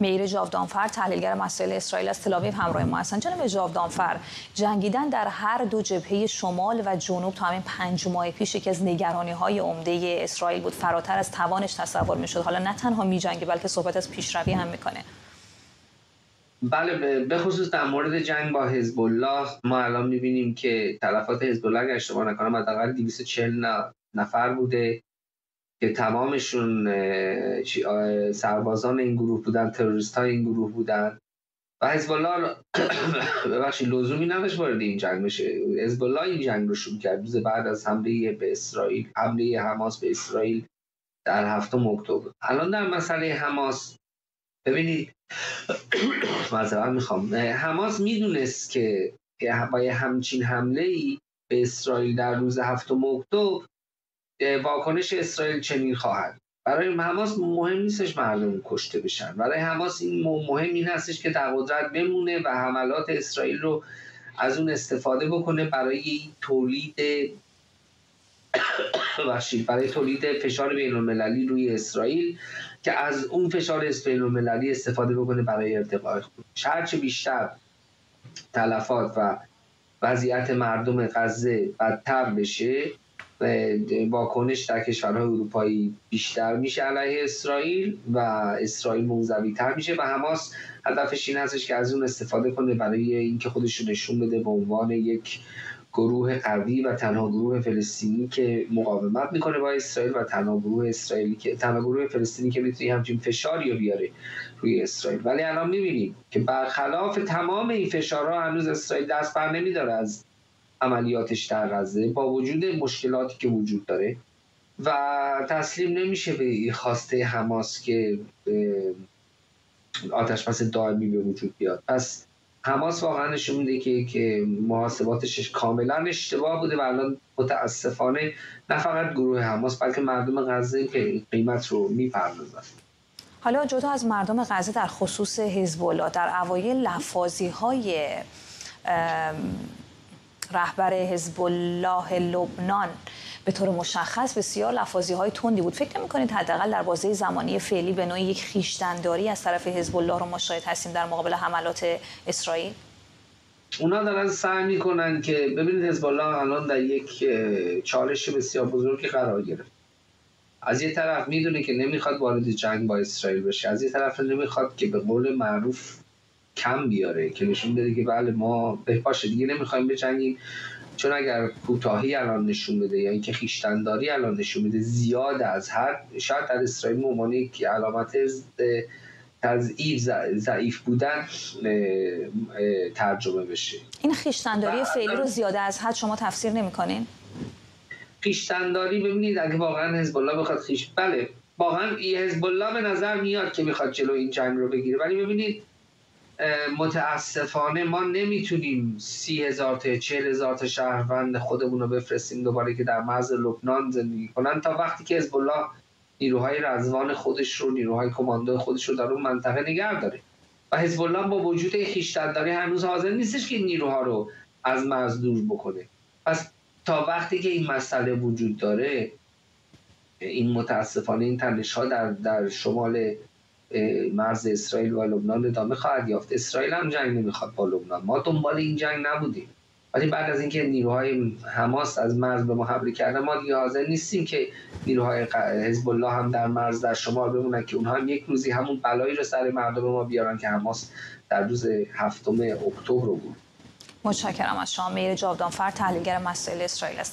میر جاودانفر تحلیلگر مسائل اسرائیل از تلاویو همراه ما هستند جناب جاودانفر جنگیدن در هر دو جبهه شمال و جنوب تا همین پنج ماه پیش یکی از نگرانی های عمده اسرائیل بود. فراتر از توانش تصور می‌شد. حالا نه تنها میجنگه بلکه صحبت از پیشروی هم می‌کنه. بله به خصوص در مورد جنگ با حزب الله ما الان می‌بینیم که تلفات حزب الله اگر اشتباه نکنم حداقل 240 نفر بوده. که تمامشون سربازان این گروه بودن تروریست های این گروه بودن. و حزب الله ببخشید لزومی نداشت وارد این جنگ بشه. حزب این جنگ رو شروع کرد روز بعد از حمله به اسرائیل. حمله حماس به اسرائیل در هفتم اکتبر. الان در مسئله حماس ببینید مثلا می‌خوام. حماس می‌دونست که با همچین حمله ای به اسرائیل در روز هفتم اکتبر واکنش اسرائیل چنین خواهد برای حماس مهم نیستش مردم کشته بشن. برای حماس این مهم این هستش که در قدرت بمونه و حملات اسرائیل رو از اون استفاده بکنه برای تولید بخشید برای تولید فشار بین المللی روی اسرائیل که از اون فشار بین المللی استفاده بکنه برای ارتقای خودش. هرچه بیشتر تلفات و وضعیت مردم غزه بدتر بشه واکنش در کشورهای اروپایی بیشتر میشه علیه اسرائیل و اسرائیل موضوی تر میشه و حماس هدفش این هستش که از اون استفاده کنه برای اینکه خودش نشون بده به عنوان یک گروه قوی و تنها گروه فلسطینی که مقاومت می‌کنه با اسرائیل و تنها گروه اسرائیلی که تنها گروه فلسطینی که می‌تونه همچین فشاری رو بیاره روی اسرائیل. ولی الان می‌بینیم که برخلاف تمام این فشارها هنوز اسرائیل دست بر نمیداره از عملیاتش در غزه با وجود مشکلاتی که وجود داره و تسلیم نمیشه به خواسته حماس که آتش بس دائمی به وجود بیاد. پس حماس واقعا نشون میده که که محاسباتش کاملا اشتباه بوده و الان متاسفانه نه فقط گروه حماس بلکه مردم غزه قیمت رو می‌پردازن. حالا جدا از مردم غزه در خصوص حزب الله در اوایل لفاظی های رهبر حزب الله لبنان. به طور مشخص بسیار لفاظی های تندی بود. فکر نمی کنید حداقل در بازه زمانی فعلی به نوعی یک خیشتنداری از طرف حزب الله رو ما شاهد هستیم در مقابل حملات اسرائیل؟ اونا دارن سعی می‌کنن که ببینید حزب الله الان در یک چالش بسیار بزرگی قرار گرفت. از یه طرف می‌دونه که نمی‌خواد وارد جنگ با اسرائیل بشه. از یه طرف نمی‌خواد که به قول معروف کم بیاره که نشون بده که بله ما به باشه دیگه نمی‌خوایم بجنگیم. چون اگر کوتاهی الان نشون بده یا اینکه خیشتنداری الان نشون بده زیاد از هر شاید در اسرائیل ممانه که علامت تضعیف ضعیف بودن ترجمه بشه. این خیشتنداری فعلی رو زیاده از حد شما تفسیر نمی‌کنین؟ خیشتنداری ببینید اگه واقعا حزب الله بخواد خیش بله واقعا حزب الله به نظر میاد که می‌خواد جلو این جنگ رو بگیره. ولی ببینید متاسفانه ما نمی‌تونیم سی هزار تا چهل هزار تا شهروند خودمون رو بفرستیم دوباره که در مرز لبنان زندگی کنن تا وقتی که حزب الله نیروهای رزوان خودش رو نیروهای کماندو خودش رو در اون منطقه نگه داره. و حزب الله با وجود داره هنوز حاضر نیستش که نیروها رو از مرز دور بکنه. پس تا وقتی که این مسئله وجود داره این متاسفانه این تنش ها در, در شمال مرز اسرائیل و لبنان ادامه خواهد یافت. اسرائیل هم جنگ نمی‌خواد با لبنان. ما دنبال این جنگ نبودیم. ولی بعد از اینکه نیروهای حماس از مرز به ما حمله کردن ما دیگه حاضر نیستیم که نیروهای حزب الله هم در مرز در شمال بمونن که اونها هم یک روزی همون بلایی رو سر مردم ما بیارن که حماس در روز هفتم اکتبر بود. متشکرم از شما. میر جاودانفر تحلیلگر مسائل اسرائیل از